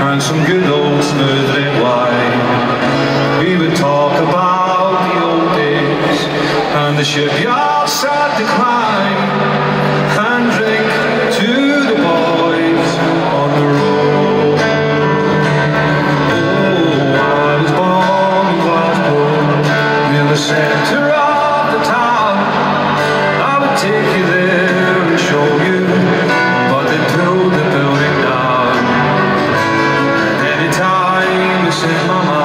and some good old smooth red wine. We would talk about the old days and the shipyard sad decline and drink to the boys on the road. Oh, I was born anytime it's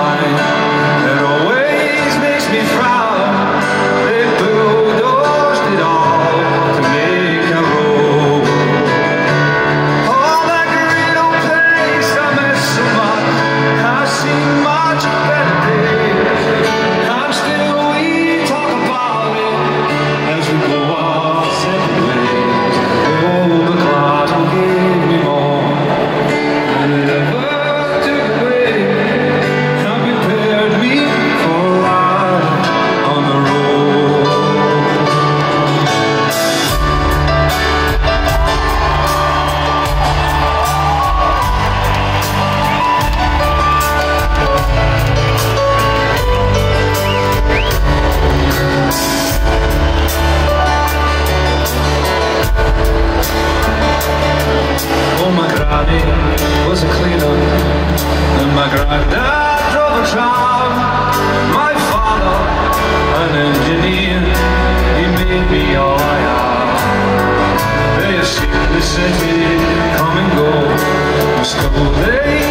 granny was a cleaner, and my granddad drove a tram. My father, an engineer, he made me all I am. They escaped the city, come and go, still they